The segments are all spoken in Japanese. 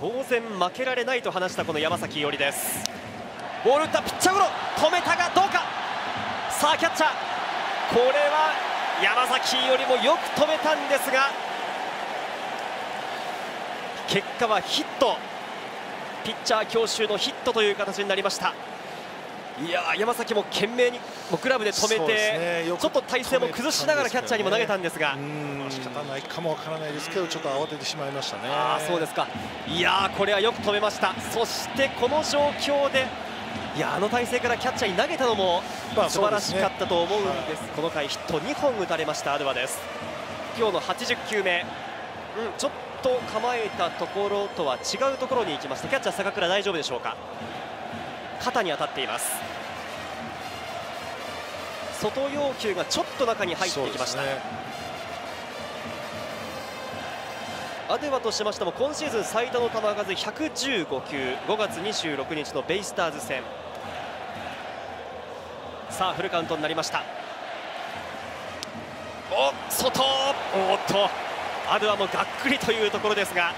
当然負けられないと話したこの山崎伊織です。ボール打ったピッチャーゴロ止めたがどうか。さあキャッチャー。これは山崎伊織もよく止めたんですが結果はヒット。ピッチャー強襲のヒットという形になりました。いや山崎も懸命にもうグラブで止めて、ね、ちょっと体勢も崩しながらキャッチャーにも投げたんですが、仕方ないかもわからないですけどちょっと慌ててしまいましたね。あそうですか。いやこれはよく止めました。そしてこの状況でいやあの体勢からキャッチャーに投げたのも素晴らしかったと思うんです、ねはい、この回ヒット2本打たれましたアドゥアです。今日の80球目、うん、ちょっと構えたところとは違うところに行きました。キャッチャー坂倉大丈夫でしょうか？肩に当たっています。外要求がちょっと中に入ってきました、ね、アデワとしましても今シーズン最多の球数115球。5月26日のベイスターズ戦。さあフルカウントになりました。お外。おっと。アドゥアもがっくりというところですが。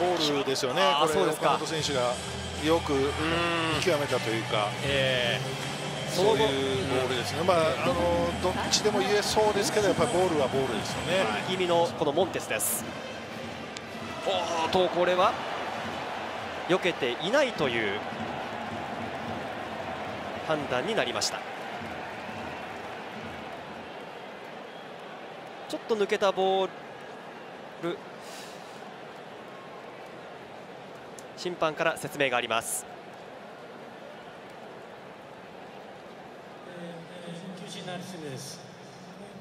ボールですよね。これ岡本選手がよく見極めたというか、えー、そういうボールですね、まあ、あのどっちでも言えそうですけどやっぱりボールはボールですよね。右気味のこのモンテスです。おとこれは避けていないという判断になりました。ちょっと抜けたボール審判から説明があります。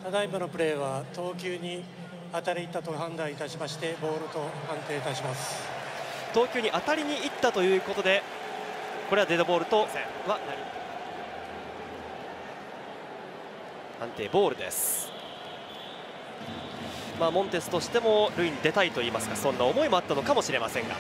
ただいまのプレーは投球に当たりいったと判断いたしましてボールと判定いたします。投球に当たりにいったということでこれはデッドボールとは判定ボールです。まあモンテスとしても塁に出たいといいますかそんな思いもあったのかもしれませんが